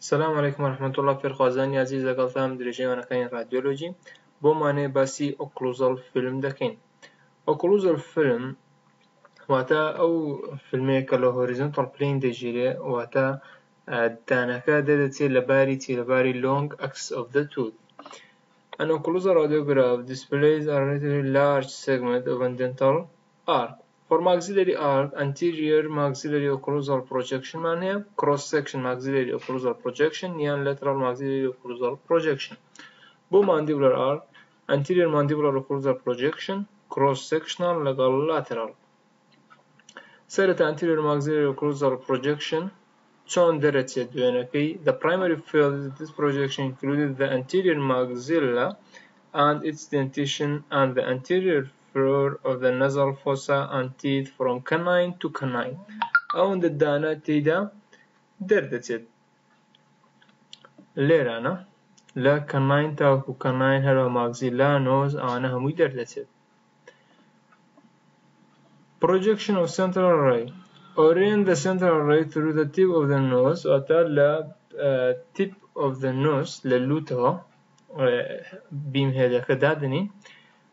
سلام علیکم و رحمت الله فێرخوازانی عزیز لەگەڵتان درێژەوانەکانی رادیۆلۆژی بۆمانێ باسی ئۆکلوزەڵ فیلم دەکەین ئۆکلوزەڵ فیلم واتە ئەو فیلمەیە کە لە هۆریزۆنتەڵ پلین دەژیرێ واتە دانەکە دەدەچێت لە باری چی لە باری long axis of the tooth An occlusal radiograph displays a relatively large segment a dental arc. For maxillary arc, anterior maxillary occlusal projection mania, cross-section maxillary occlusal projection, neon lateral maxillary occlusal projection. Bow-mandibular arc, anterior mandibular occlusal projection, cross-sectional lateral. Serrate anterior maxillary occlusal projection, çon derece dönepey. The primary field of this projection included the anterior maxilla and its dentition and the anterior floor of the nasal fossa and teeth from canine to canine. Aonde danatida derdețet. Lerana la canine ta cu canine hera maxilla nose ana hamui derdețet. Projection of central ray. Orient the central ray through the tip of the nose, or la uh, tip of the nose, le luto, uh, Beam head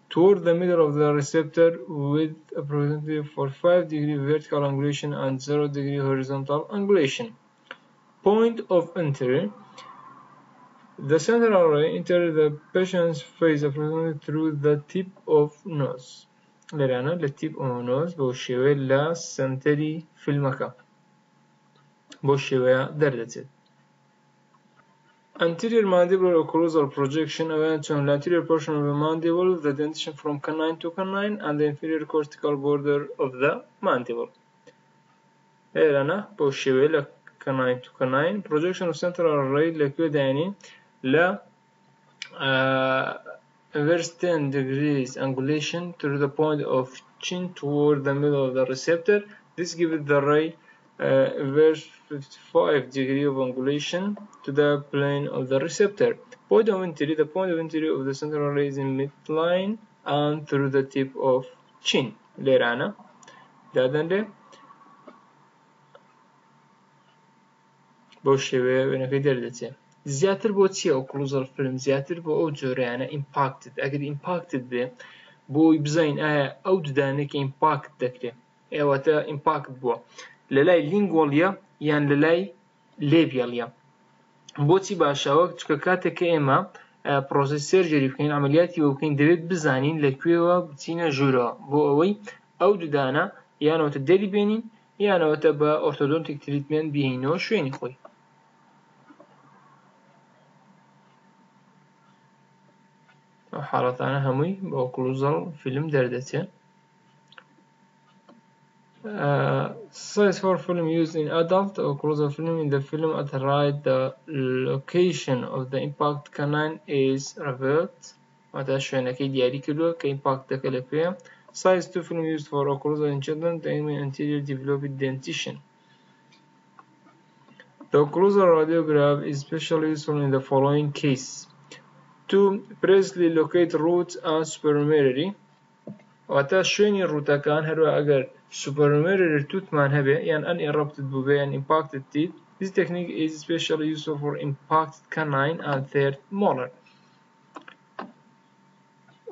toward the middle of the receptor with approximately 45 degree vertical angulation and 0 degree horizontal angulation. Point of entry The central ray enters the patient's face approximately through the tip of nose. لێرانە لە تیپ ئۆنۆز بۆ شێوەیە لە سنتەری فیلمەکە بۆ شێوەیە دەردەچێت Anterior mandibular occlusal projection events on the anterior portion of the mandible, the dentition from canine to canine, and the inferior cortical border of the mandible. هنا بو شوي canine to canine projection of central ray لكو داني ل inverse 10 degrees angulation to the point of chin toward the middle of the receptor. This gives the ray uh, inverse 55 degree of angulation to the plane of the receptor. Point of entry, the point of entry of the central ray is in midline and through the tip of chin. لێرانە دادەنرێ بۆ شێوەیە وێنەکەی دەردەچێت زیاتر بۆ چیە ئەو کلوزەر فلم زیاتر بۆ ئەو جۆرەیانە ئیمپاکتت ئەگەر ئیمپاکتت بێ بۆی بزین ئایا ئەو دوودانێکی ئیمپاکت دەکرێت ئێوەتە ئیمپاکت بووە لە لای لینگۆڵیە یان لە لای لێبیڵە بۆچی باشەوە چکە کاتێک کە ئێمە پرۆسی سێرجری بکەین ئەمەلیاتی بۆ بکەین دەبێت بزانین لەکوێوە بچینە ژوورەوە. بۆ ئەوەی ئەو دوودانە یانەوەتە دەری بێنین یانەوەتە بە ئۆرتۆدۆنتێک تریتمنت بهینەوە شوێنی خۆی. حاڵەتانە هەمووی بۆ کلوزەڵ فیلم دەردەچێت. size for film used in adult or closer film in the film at the right the location of the impact canine is revealed وهذا شوينكي دياري كله كإمباكت دكالكوية size 2 film used for occlusal in children the anterior developed dentition the occlusal radiograph is especially useful in the following case to precisely locate roots and supernumerary واتە شوێنی ڕوتەکان هەروە ئەگەر سوپەرمێرر توتمان هەبێ یان ئەن ئێڕپتت بووبێ یان impacted teeth This technique is especially useful for impacted canine and third molar.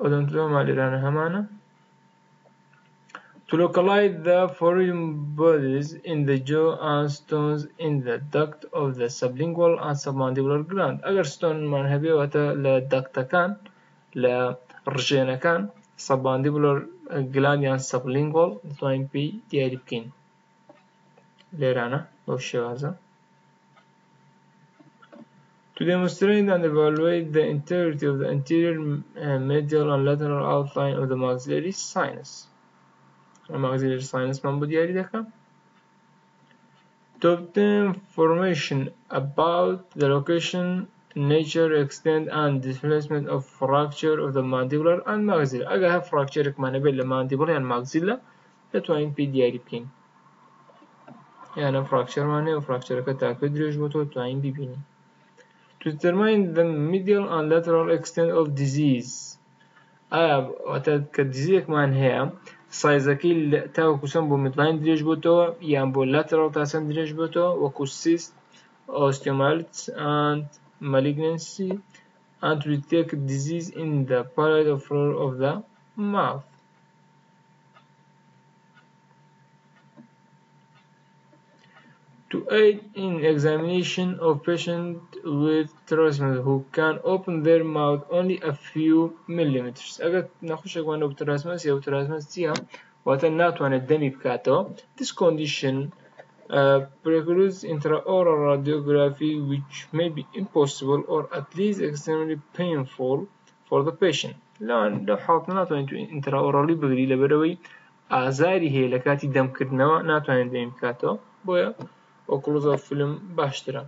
odontoma لێرانە هەمانە To localize the foreign bodies in the jaw and stones in the duct of the sublingual and submandibular gland. ئەگەر ستۆنمان هەبێوەتە لە دەکتەکان لە ڕژێنەکان submandibular gland یان sublingual دەتوانین پێی دیاری بکەین لێرانە بەو شێوازە To demonstrate and evaluate the integrity of the anterior uh, medial and lateral outline of the maxillary sinus. maxillary sinus man bu diğeri dakika. To obtain information about the location nature extent and displacement of fracture of the mandibular and maxilla. ئەگە هە فراکچەرێکمانە بێت لە ماندیبڵ یان ماگزیلا دەتوانین پێی دیاری بکەین یانە فراکچەرمانێ و فراکچەرەکە تاکە درێژ بۆ تۆ توانین ببینین to determine the medial and lateral extent of disease. ئایا واتە کە دیزیەکمان هەیە سایزەکەی تاوەکو چەند بۆ میدلاین درێژ بۆتەوە یان بۆ لاتەرال تاسەند درێژ بۆتەوە وەکو سیست osteomyelitis and malignancy and to detect disease in the palatal floor of the mouth. To aid in examination of patients with trismus who can open their mouth only a few millimeters. ئەگەر نەخۆشێکوان لەو تراسمەس یا تراسمەس چییە واتە ناتوانێت دەمی بکاتەوە this condition uh, precludes intraoral radiography which may be impossible or at least extremely painful for the patient. لەو حاڵت ناتوانێت intraorally بگری لەبەرەوەی ئازاری هەیە لە کاتی دەمکردنەوە ناتوانێت دەمی بکاتەوە بۆیە ئۆکلۆزە فلم باشترە.